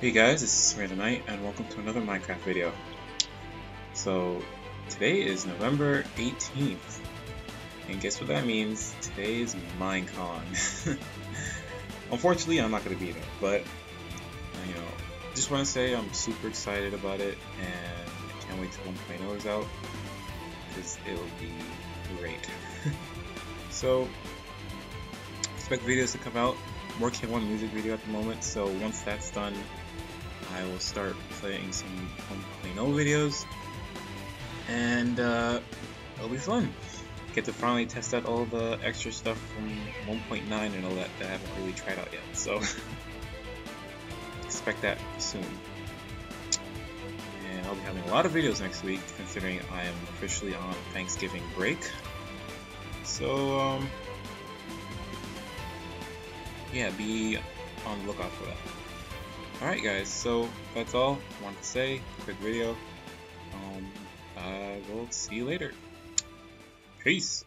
Hey guys, this is Samir the Knight and welcome to another Minecraft video. So today is November 18th and guess what that means? Today is Minecon. Unfortunately I'm not going to be there but you know just want to say I'm super excited about it and I can't wait till 1.0 is out because it'll be great. so expect videos to come out. Working on one music video at the moment so once that's done I will start playing some 1.0 videos, and uh, it'll be fun. Get to finally test out all the extra stuff from 1.9 and all that that I haven't really tried out yet, so expect that soon. And I'll be having a lot of videos next week, considering I am officially on Thanksgiving break. So, um, yeah, be on the lookout for that. Alright guys, so that's all I wanted to say. Quick video. Um, I will see you later. Peace.